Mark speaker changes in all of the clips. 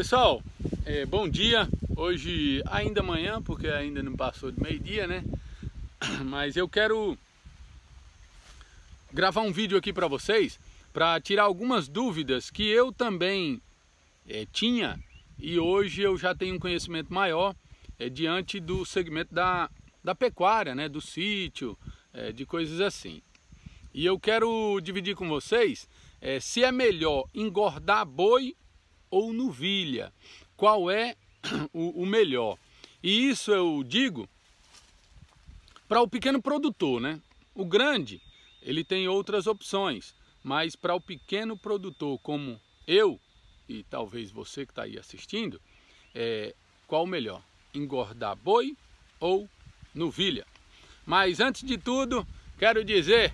Speaker 1: Pessoal, é, bom dia. Hoje ainda manhã, porque ainda não passou de meio-dia, né? Mas eu quero gravar um vídeo aqui para vocês para tirar algumas dúvidas que eu também é, tinha e hoje eu já tenho um conhecimento maior é, diante do segmento da, da pecuária, né? Do sítio, é, de coisas assim. E eu quero dividir com vocês é, se é melhor engordar boi ou novilha. Qual é o, o melhor? E isso eu digo para o pequeno produtor, né? O grande, ele tem outras opções, mas para o pequeno produtor como eu e talvez você que está aí assistindo, é, qual o melhor? Engordar boi ou novilha? Mas antes de tudo, quero dizer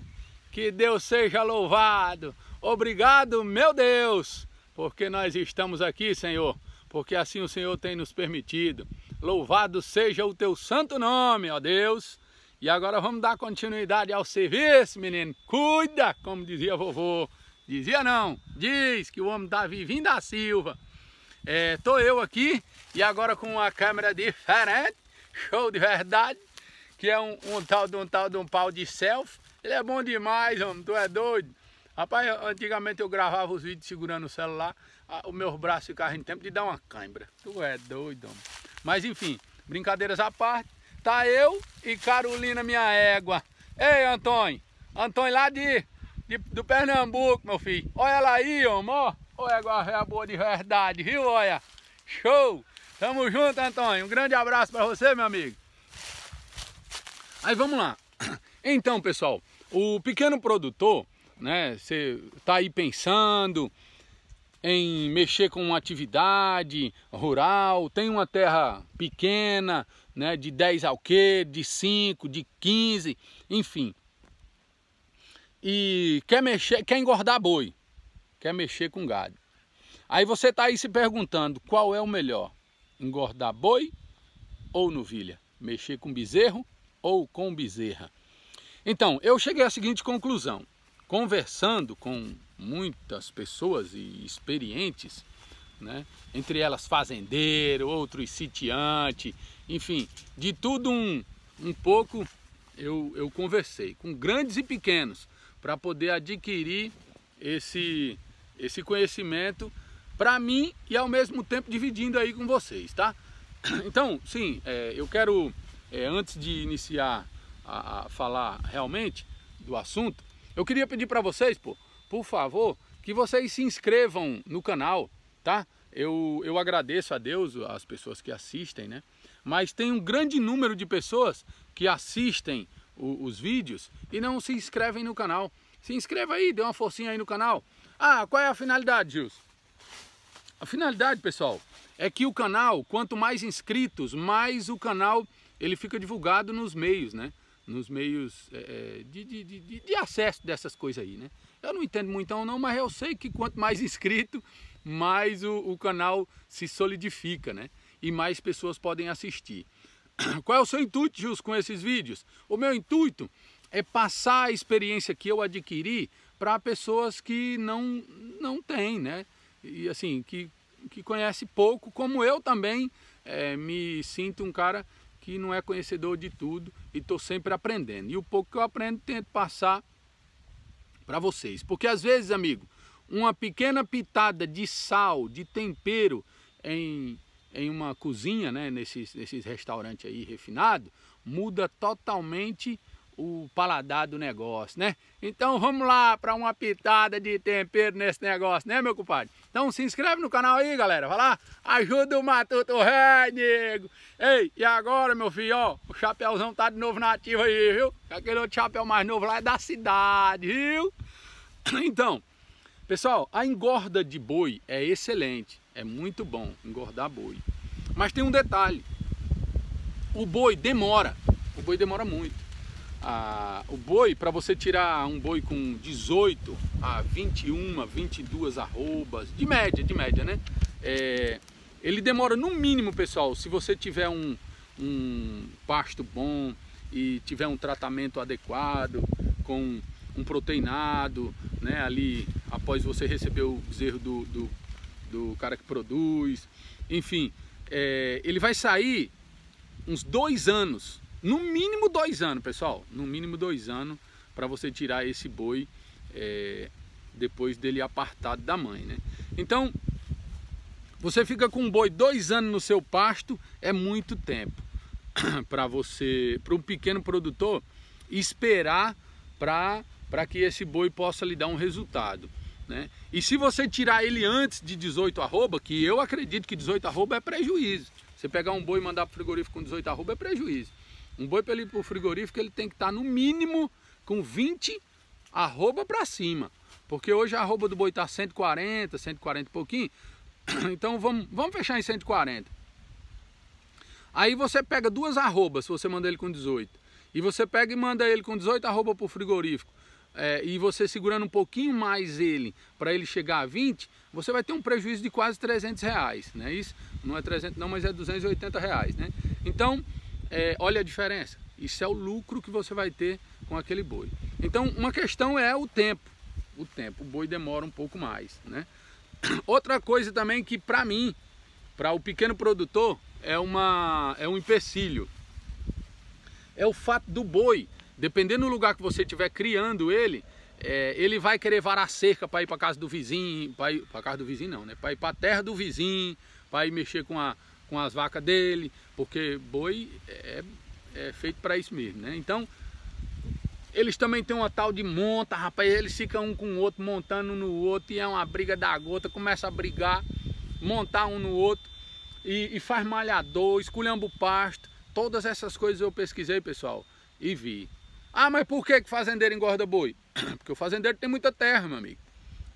Speaker 1: que Deus seja louvado. Obrigado, meu Deus, porque nós estamos aqui, Senhor, porque assim o Senhor tem nos permitido. Louvado seja o teu santo nome, ó Deus. E agora vamos dar continuidade ao serviço, menino. Cuida, como dizia vovô. Dizia não, diz que o homem Davi vindo da Silva. É, tô eu aqui e agora com uma câmera diferente, show de verdade, que é um, um tal de um tal de um pau de selfie. Ele é bom demais, homem, tu é doido. Rapaz, antigamente eu gravava os vídeos segurando o celular, o meu braço ficava em tempo de dar uma cãibra. Tu é doido, homem. Mas enfim, brincadeiras à parte, tá eu e Carolina, minha égua. Ei, Antônio, Antônio lá de, de do Pernambuco, meu filho. Olha ela aí, homem, ó. Olha agora, é boa de verdade, viu? Olha, show. Tamo junto, Antônio. Um grande abraço para você, meu amigo. Aí vamos lá. Então, pessoal, o pequeno produtor, né? Você está aí pensando em mexer com uma atividade rural, tem uma terra pequena, né, de 10 alqueires, de 5, de 15, enfim. E quer mexer, quer engordar boi, quer mexer com gado. Aí você está aí se perguntando qual é o melhor, engordar boi ou novilha? Mexer com bezerro ou com bezerra? Então, eu cheguei à seguinte conclusão conversando com muitas pessoas e experientes, né? entre elas fazendeiro, outros sitiante, enfim, de tudo um, um pouco eu, eu conversei com grandes e pequenos para poder adquirir esse, esse conhecimento para mim e ao mesmo tempo dividindo aí com vocês, tá? Então, sim, é, eu quero, é, antes de iniciar a, a falar realmente do assunto, eu queria pedir para vocês, pô, por favor, que vocês se inscrevam no canal, tá? Eu, eu agradeço a Deus as pessoas que assistem, né? Mas tem um grande número de pessoas que assistem o, os vídeos e não se inscrevem no canal. Se inscreva aí, dê uma forcinha aí no canal. Ah, qual é a finalidade, Gilson? A finalidade, pessoal, é que o canal, quanto mais inscritos, mais o canal ele fica divulgado nos meios, né? Nos meios é, de, de, de, de, acesso dessas coisas aí, né? Eu não entendo muito não, mas eu sei que quanto mais inscrito, mais o, o canal se solidifica, né? E mais pessoas podem assistir. Qual é o seu intuito, Jus, com esses vídeos? O meu intuito é passar a experiência que eu adquiri para pessoas que não, não têm, né? E assim, que, que conhece pouco, como eu também é, me sinto um cara que não é conhecedor de tudo e estou sempre aprendendo. E o pouco que eu aprendo, tento passar para vocês. Porque às vezes, amigo, uma pequena pitada de sal, de tempero em, em uma cozinha, né, nesses, nesses restaurantes aí refinados, muda totalmente o paladar do negócio, né? Então vamos lá para uma pitada de tempero nesse negócio, né, meu compadre? Então se inscreve no canal aí, galera. Vai lá, ajuda o Matuto Rei, nego. Ei, e agora, meu filho, ó, o chapéuzão tá de novo nativo aí, viu? Aquele outro chapéu mais novo lá é da cidade, viu? Então, pessoal, a engorda de boi é excelente, é muito bom engordar boi. Mas tem um detalhe, o boi demora, o boi demora muito a, o boi, para você tirar um boi com 18 a 21, 22 arrobas, de média, de média, né? É, ele demora no mínimo, pessoal, se você tiver um, um pasto bom e tiver um tratamento adequado, com um proteinado, né, ali após você receber o bezerro do, do, do cara que produz, enfim, é, ele vai sair uns dois anos, no mínimo dois anos, pessoal, no mínimo dois anos para você tirar esse boi é, depois dele apartado da mãe, né? Então, você fica com um boi dois anos no seu pasto, é muito tempo para você, para um pequeno produtor, esperar para que esse boi possa lhe dar um resultado. Né? E se você tirar ele antes de 18 arroba, que eu acredito que 18 arroba é prejuízo. Você pegar um boi e mandar para o frigorífico com 18 arroba é prejuízo. Um boi para ele ir para o frigorífico ele tem que estar tá no mínimo com 20 arroba para cima. Porque hoje a arroba do boi está 140, 140 e pouquinho. Então vamos, vamos fechar em 140. Aí você pega duas arrobas, se você manda ele com 18. E você pega e manda ele com 18 arroba para o frigorífico. É, e você segurando um pouquinho mais ele para ele chegar a 20, você vai ter um prejuízo de quase 300 reais, né? Isso não é 300 não, mas é 280 reais, né? Então, é, olha a diferença. Isso é o lucro que você vai ter com aquele boi. Então, uma questão é o tempo. O tempo, o boi demora um pouco mais, né? Outra coisa também que para mim, para o pequeno produtor, é, uma, é um empecilho. É o fato do boi, dependendo do lugar que você estiver criando ele, é, ele vai querer varar cerca para ir para casa do vizinho, para casa do vizinho não, né? Para ir para a terra do vizinho, para ir mexer com, a, com as vacas dele, porque boi é, é feito para isso mesmo, né? Então, eles também têm uma tal de monta, rapaz, eles ficam um com o outro, montando um no outro, e é uma briga da gota, começa a brigar, montar um no outro, e, e faz malhador, esculhamba pasto, todas essas coisas eu pesquisei, pessoal, e vi. Ah, mas por que, que fazendeiro engorda boi? Porque o fazendeiro tem muita terra, meu amigo.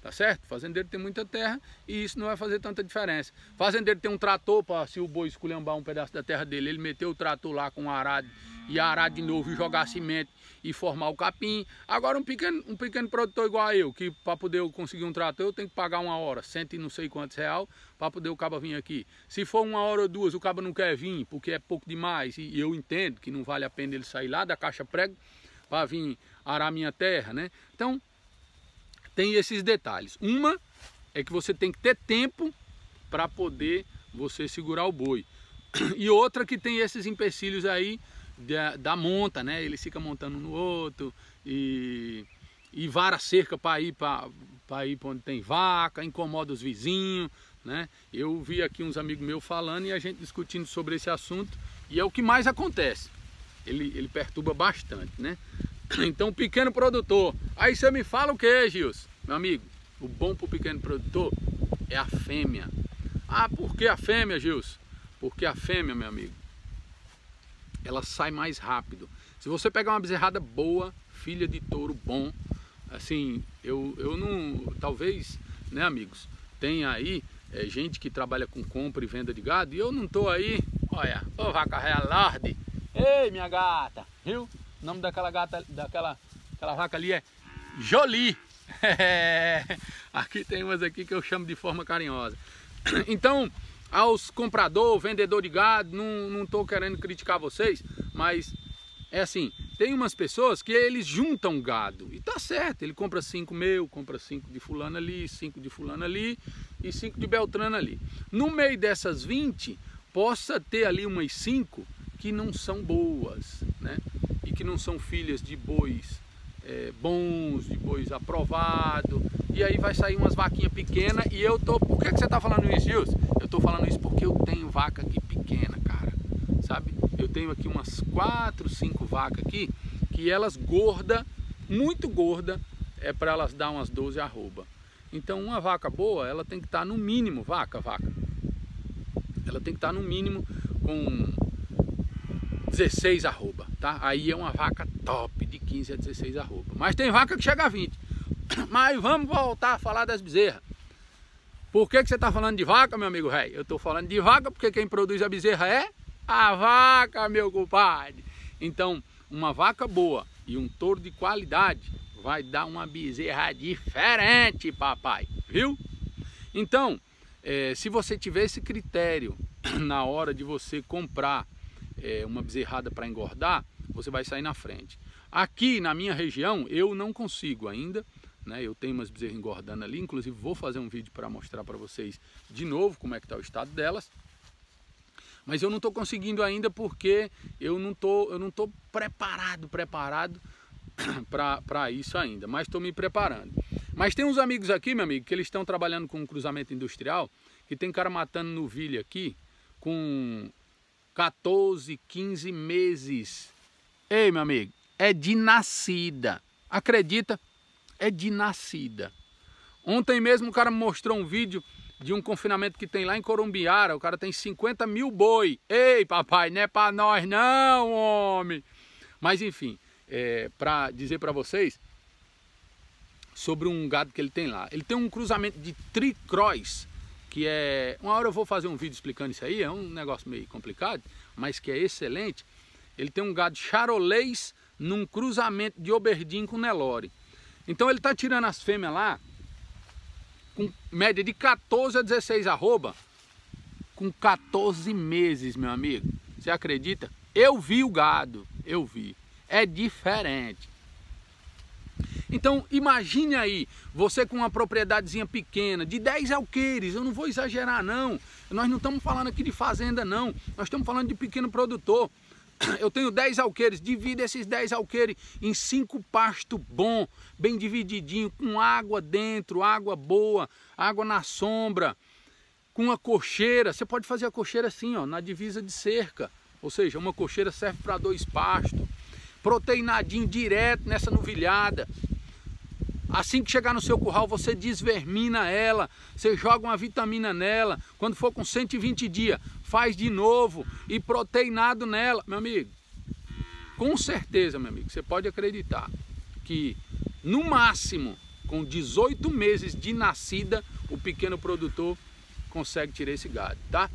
Speaker 1: Tá certo? Fazendeiro tem muita terra e isso não vai fazer tanta diferença. Fazendeiro tem um trator para se o boi esculhambar um pedaço da terra dele, ele meter o trator lá com arado e arar de novo e jogar cimento e formar o capim. Agora um pequeno, um pequeno produtor igual a eu, que para poder conseguir um trator eu tenho que pagar uma hora, cento e não sei quantos real, para poder o cabo vir aqui. Se for uma hora ou duas, o cabo não quer vir, porque é pouco demais, e eu entendo que não vale a pena ele sair lá da caixa prego para vir arar minha terra, né? Então, tem esses detalhes. Uma é que você tem que ter tempo para poder você segurar o boi. E outra que tem esses empecilhos aí da, da monta, né? Ele fica montando no outro e, e vara cerca para ir para ir para onde tem vaca, incomoda os vizinhos, né? Eu vi aqui uns amigos meus falando e a gente discutindo sobre esse assunto e é o que mais acontece. Ele, ele perturba bastante, né? Então, pequeno produtor. Aí você me fala o que, Gils? Meu amigo, o bom para o pequeno produtor é a fêmea. Ah, por que a fêmea, Gils? Porque a fêmea, meu amigo, ela sai mais rápido. Se você pegar uma bezerrada boa, filha de touro bom, assim, eu, eu não, talvez, né amigos, tenha aí é, gente que trabalha com compra e venda de gado e eu não tô aí, olha, ô vaca realarde, ei minha gata, viu? O nome daquela gata, daquela aquela vaca ali é Jolie. aqui tem umas aqui que eu chamo de forma carinhosa. Então, aos comprador, vendedor de gado, não estou querendo criticar vocês, mas é assim, tem umas pessoas que eles juntam gado, e tá certo, ele compra cinco meu, compra cinco de fulano ali, cinco de fulano ali e cinco de Beltrano ali. No meio dessas 20, possa ter ali umas cinco que não são boas, né? Que não são filhas de bois é, bons, de bois aprovados, e aí vai sair umas vaquinhas pequenas, e eu tô... Por que, que você tá falando isso, Gilson? Eu tô falando isso porque eu tenho vaca aqui pequena, cara, sabe? Eu tenho aqui umas quatro, cinco vacas aqui, que elas gorda, muito gorda, é para elas dar umas 12 arroba. Então uma vaca boa, ela tem que estar tá no mínimo, vaca, vaca, ela tem que estar tá no mínimo com 16 arroba, tá? Aí é uma vaca top, de 15 a 16 arroba. Mas tem vaca que chega a 20. Mas vamos voltar a falar das bezerras. Por que, que você está falando de vaca, meu amigo rei? Eu estou falando de vaca porque quem produz a bezerra é a vaca, meu compadre. Então, uma vaca boa e um touro de qualidade vai dar uma bezerra diferente, papai, viu? Então, é, se você tiver esse critério na hora de você comprar é, uma bezerrada para engordar, você vai sair na frente. Aqui na minha região eu não consigo ainda, né? Eu tenho umas bezerras engordando ali, inclusive vou fazer um vídeo para mostrar para vocês de novo como é que está o estado delas. Mas eu não estou conseguindo ainda porque eu não tô, eu não tô preparado, preparado para isso ainda, mas estou me preparando. Mas tem uns amigos aqui, meu amigo, que eles estão trabalhando com um cruzamento industrial, que tem cara matando novilha aqui com 14, 15 meses. Ei, meu amigo, é de nascida. Acredita? É de nascida. Ontem mesmo o cara me mostrou um vídeo de um confinamento que tem lá em Corumbiara. O cara tem 50 mil boi. Ei, papai, não é para nós não, homem. Mas enfim, é, para dizer para vocês sobre um gado que ele tem lá. Ele tem um cruzamento de tricross, que é... Uma hora eu vou fazer um vídeo explicando isso aí, é um negócio meio complicado, mas que é excelente. Ele tem um gado charolês num cruzamento de Oberdim com Nelore. Então ele está tirando as fêmeas lá com média de 14 a 16 arroba com 14 meses, meu amigo. Você acredita? Eu vi o gado, eu vi é diferente. Então imagine aí, você com uma propriedadezinha pequena, de 10 alqueires, eu não vou exagerar não, nós não estamos falando aqui de fazenda não, nós estamos falando de pequeno produtor. Eu tenho 10 alqueires, divida esses 10 alqueires em 5 pastos bom, bem divididinho, com água dentro, água boa, água na sombra, com uma cocheira, você pode fazer a cocheira assim, ó, na divisa de cerca, ou seja, uma cocheira serve para dois pastos proteinadinho direto nessa novilhada. Assim que chegar no seu curral, você desvermina ela, você joga uma vitamina nela. Quando for com 120 dias, faz de novo e proteinado nela, meu amigo. Com certeza, meu amigo, você pode acreditar que no máximo com 18 meses de nascida, o pequeno produtor consegue tirar esse gado, tá?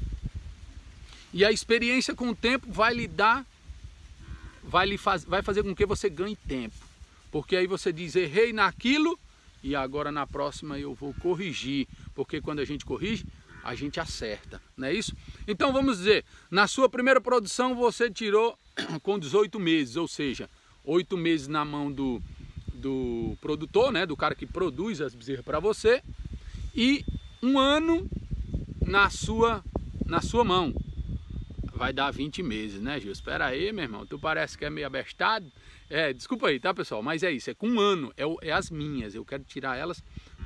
Speaker 1: E a experiência com o tempo vai lhe dar vai, lhe faz, vai fazer com que você ganhe tempo. Porque aí você diz, errei naquilo e agora na próxima eu vou corrigir. Porque quando a gente corrige, a gente acerta, não é isso? Então vamos dizer, na sua primeira produção você tirou com 18 meses, ou seja, 8 meses na mão do, do produtor, né, do cara que produz as bezerras para você, e um ano na sua, na sua mão, vai dar 20 meses, né, Gil? Espera aí, meu irmão, tu parece que é meio abestado. É, desculpa aí, tá, pessoal? Mas é isso, é com um ano, é, é as minhas. Eu quero tirar elas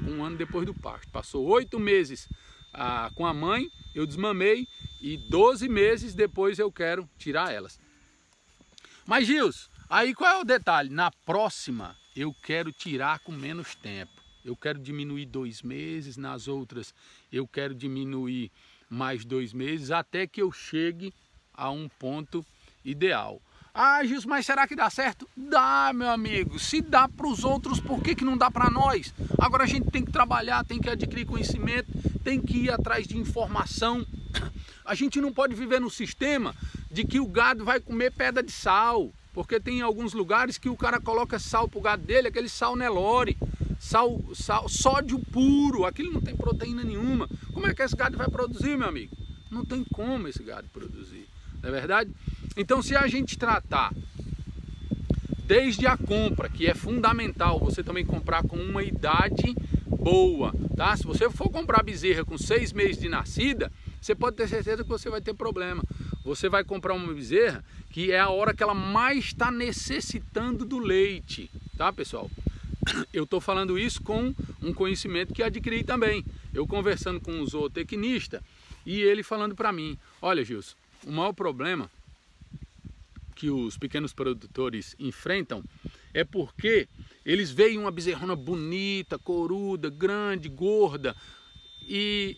Speaker 1: um ano depois do parto. Passou oito meses ah, com a mãe, eu desmamei e 12 meses depois eu quero tirar elas. Mas, Gils, aí qual é o detalhe? Na próxima eu quero tirar com menos tempo. Eu quero diminuir dois meses, nas outras eu quero diminuir mais dois meses, até que eu chegue a um ponto ideal. Ah, Gilson, mas será que dá certo? Dá, meu amigo. Se dá para os outros, por que, que não dá para nós? Agora a gente tem que trabalhar, tem que adquirir conhecimento, tem que ir atrás de informação. A gente não pode viver no sistema de que o gado vai comer pedra de sal, porque tem alguns lugares que o cara coloca sal para o gado dele, aquele sal Nelore sal, sal, sódio puro, aquilo não tem proteína nenhuma. Como é que esse gado vai produzir, meu amigo? Não tem como esse gado produzir, não é verdade? Então, se a gente tratar desde a compra, que é fundamental você também comprar com uma idade boa, tá? Se você for comprar bezerra com seis meses de nascida, você pode ter certeza que você vai ter problema. Você vai comprar uma bezerra que é a hora que ela mais está necessitando do leite, tá, pessoal? eu estou falando isso com um conhecimento que adquiri também. Eu conversando com um zootecnista e ele falando para mim, olha Gilson, o maior problema que os pequenos produtores enfrentam é porque eles veem uma bezerrona bonita, coruda, grande, gorda e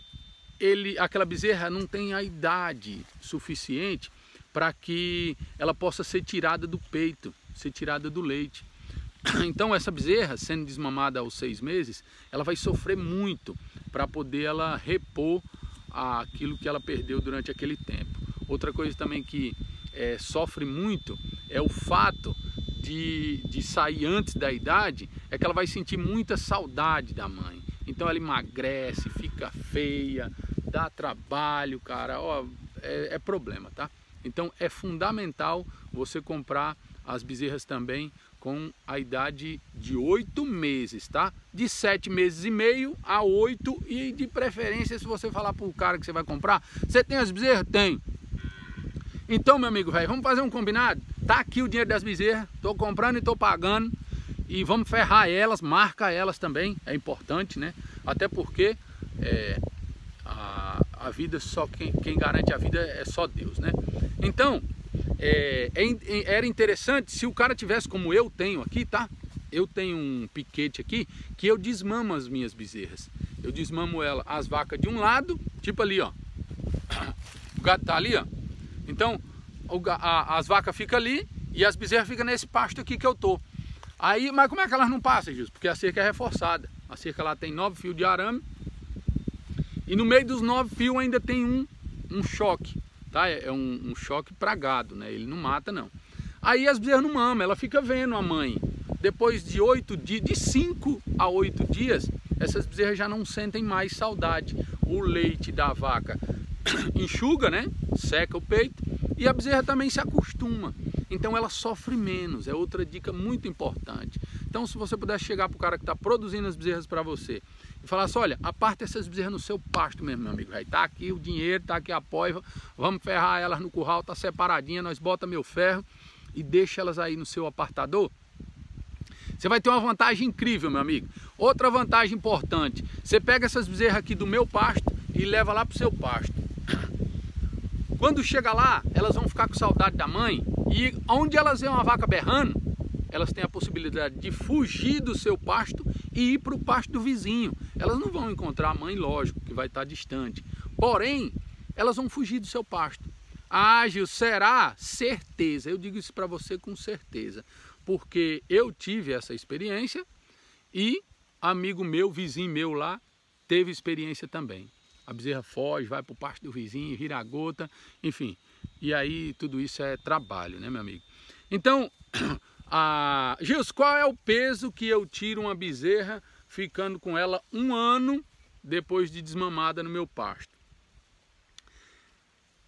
Speaker 1: ele, aquela bezerra não tem a idade suficiente para que ela possa ser tirada do peito, ser tirada do leite. Então essa bezerra, sendo desmamada aos seis meses, ela vai sofrer muito para poder ela repor aquilo que ela perdeu durante aquele tempo. Outra coisa também que é, sofre muito é o fato de, de sair antes da idade, é que ela vai sentir muita saudade da mãe. Então ela emagrece, fica feia, dá trabalho, cara, ó, é, é problema, tá? Então é fundamental você comprar as bezerras também com a idade de oito meses, tá? De sete meses e meio a oito e de preferência se você falar para o cara que você vai comprar, você tem as bezerras? Tem. Então, meu amigo, velho, vamos fazer um combinado? Tá aqui o dinheiro das bezerras, tô comprando e tô pagando e vamos ferrar elas, marca elas também, é importante, né? Até porque é, a, a vida só quem, quem garante a vida é só Deus, né? Então, é, é, era interessante se o cara tivesse como eu tenho aqui, tá? Eu tenho um piquete aqui que eu desmamo as minhas bezerras. Eu desmamo ela, as vacas de um lado, tipo ali, ó. O gato tá ali, ó. Então, a, as vacas ficam ali e as bezerras ficam nesse pasto aqui que eu tô. Aí, mas como é que elas não passam, Gilson? Porque a cerca é reforçada. A cerca lá tem nove fios de arame. E no meio dos nove fios ainda tem um, um choque tá? É, é um, um choque para gado, né? Ele não mata não. Aí as bezerras não mamam, ela fica vendo a mãe. Depois de oito dias, de cinco a oito dias, essas bezerras já não sentem mais saudade. O leite da vaca enxuga, né? Seca o peito e a bezerra também se acostuma. Então ela sofre menos, é outra dica muito importante. Então se você puder chegar para o cara que está produzindo as bezerras para você e falar assim, olha, aparte essas bezerras no seu pasto mesmo, meu amigo. Aí tá aqui o dinheiro, tá aqui a poiva, vamos ferrar elas no curral, tá separadinha, nós bota meu ferro e deixa elas aí no seu apartador. Você vai ter uma vantagem incrível, meu amigo. Outra vantagem importante, você pega essas bezerras aqui do meu pasto e leva lá pro seu pasto. Quando chega lá, elas vão ficar com saudade da mãe e onde elas veem uma vaca berrando, elas têm a possibilidade de fugir do seu pasto e ir para o pasto do vizinho. Elas não vão encontrar a mãe, lógico, que vai estar distante. Porém, elas vão fugir do seu pasto. Ágil será certeza. Eu digo isso para você com certeza, porque eu tive essa experiência e amigo meu, vizinho meu lá, teve experiência também. A bezerra foge, vai para o pasto do vizinho, vira a gota, enfim. E aí tudo isso é trabalho, né, meu amigo? Então, Ah, Gils, qual é o peso que eu tiro uma bezerra ficando com ela um ano depois de desmamada no meu pasto?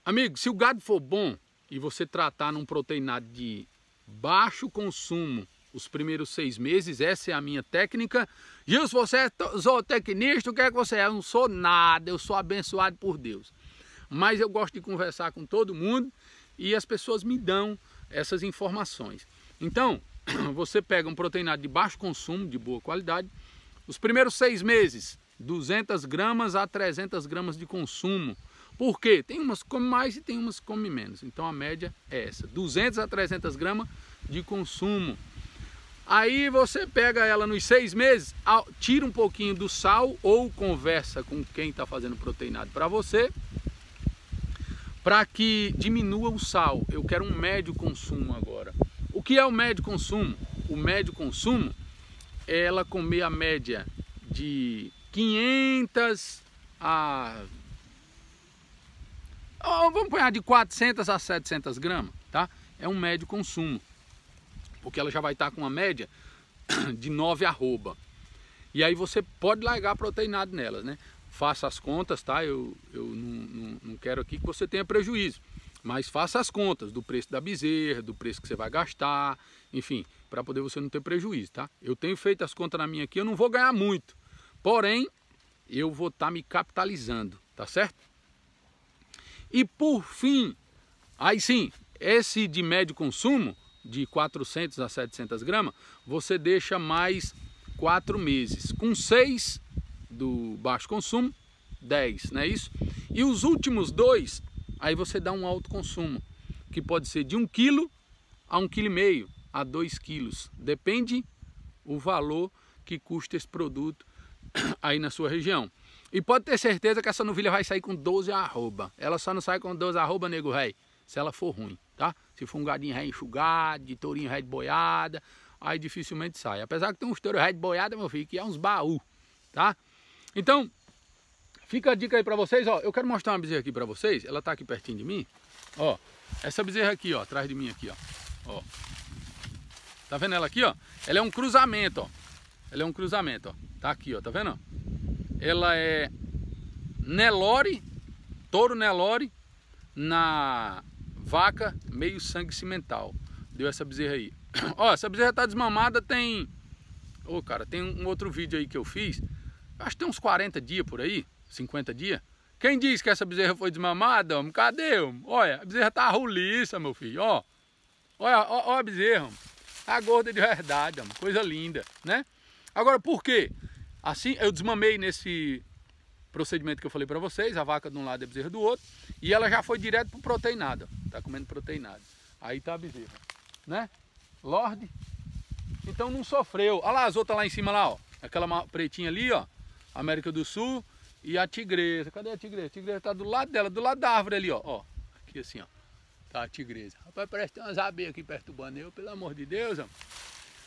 Speaker 1: Amigo, se o gado for bom e você tratar num proteinado de baixo consumo os primeiros seis meses, essa é a minha técnica. Gils, você é zootecnista, o que é que você é? Eu não sou nada, eu sou abençoado por Deus. Mas eu gosto de conversar com todo mundo e as pessoas me dão essas informações. Então, você pega um proteinado de baixo consumo, de boa qualidade, os primeiros seis meses, 200 gramas a 300 gramas de consumo. Por quê? Tem umas que comem mais e tem umas que comem menos. Então a média é essa, 200 a 300 gramas de consumo. Aí você pega ela nos seis meses, tira um pouquinho do sal ou conversa com quem está fazendo proteinado para você, para que diminua o sal. Eu quero um médio consumo agora que é o médio consumo? O médio consumo é ela comer a média de 500 a... Vamos pôr de 400 a 700 gramas, tá? É um médio consumo, porque ela já vai estar com uma média de 9 arroba. E aí você pode largar proteinado nelas, né? Faça as contas, tá? Eu, eu não, não, não quero aqui que você tenha prejuízo. Mas faça as contas do preço da bezerra, do preço que você vai gastar, enfim, para poder você não ter prejuízo, tá? Eu tenho feito as contas na minha aqui, eu não vou ganhar muito. Porém, eu vou estar tá me capitalizando, tá certo? E por fim, aí sim, esse de médio consumo, de 400 a 700 gramas, você deixa mais 4 meses. Com 6 do baixo consumo, 10, não é isso? E os últimos dois Aí você dá um alto consumo, que pode ser de 1 kg a 1,5 kg a 2 kg. Depende o valor que custa esse produto aí na sua região. E pode ter certeza que essa novilha vai sair com 12 arroba. Ela só não sai com 12 arroba, nego rei, se ela for ruim, tá? Se for um gadinho ré enxugado, de tourinho ré de boiada, aí dificilmente sai. Apesar que tem uns touros ré de boiada, meu filho, que é uns baú, tá? Então, Fica a dica aí pra vocês, ó. Eu quero mostrar uma bezerra aqui pra vocês. Ela tá aqui pertinho de mim. Ó, essa bezerra aqui, ó, atrás de mim aqui, ó. Ó. Tá vendo ela aqui, ó? Ela é um cruzamento, ó. Ela é um cruzamento, ó. Tá aqui, ó, tá vendo? Ela é Nelore, touro Nelore, na vaca meio sangue cimental. Deu essa bezerra aí. Ó, essa bezerra tá desmamada tem... Ô, cara, tem um outro vídeo aí que eu fiz. Acho que tem uns 40 dias por aí, 50 dias. Quem disse que essa bezerra foi desmamada, homem? Cadê, homem? Olha, a bezerra tá roliça, meu filho, ó. Olha, ó, ó a bezerra, homem. Tá gorda de verdade, homem. Coisa linda, né? Agora, por quê? Assim, eu desmamei nesse procedimento que eu falei para vocês, a vaca de um lado e a bezerra do outro, e ela já foi direto pro proteinado, tá comendo proteinado. Aí tá a bezerra, né? Lorde. Então não sofreu. Olha lá as outras lá em cima lá, ó. Aquela pretinha ali, ó. América do Sul e a tigresa. Cadê a tigresa? A tigresa tá do lado dela, do lado da árvore ali, ó. ó aqui assim, ó. Tá a tigresa. Rapaz, parece que tem umas abelhas aqui perturbando eu, pelo amor de Deus, ó.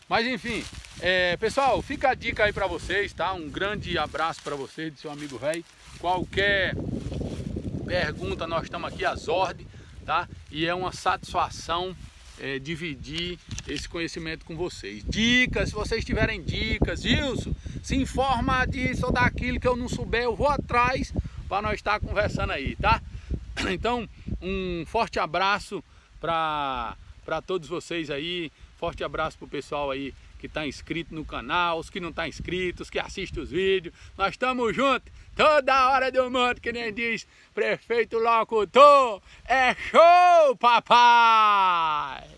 Speaker 1: Mas enfim, é, pessoal, fica a dica aí para vocês, tá? Um grande abraço para vocês, de seu amigo velho. Qualquer pergunta, nós estamos aqui às ordens, tá? E é uma satisfação é, dividir esse conhecimento com vocês. Dicas, se vocês tiverem dicas, Wilson, se informa disso ou daquilo que eu não souber, eu vou atrás para nós estar conversando aí, tá? Então, um forte abraço para todos vocês aí. Forte abraço pro pessoal aí que está inscrito no canal, os que não estão tá inscritos, que assistem os vídeos. Nós estamos juntos toda hora do mundo, que nem diz prefeito locutor. É show, papai!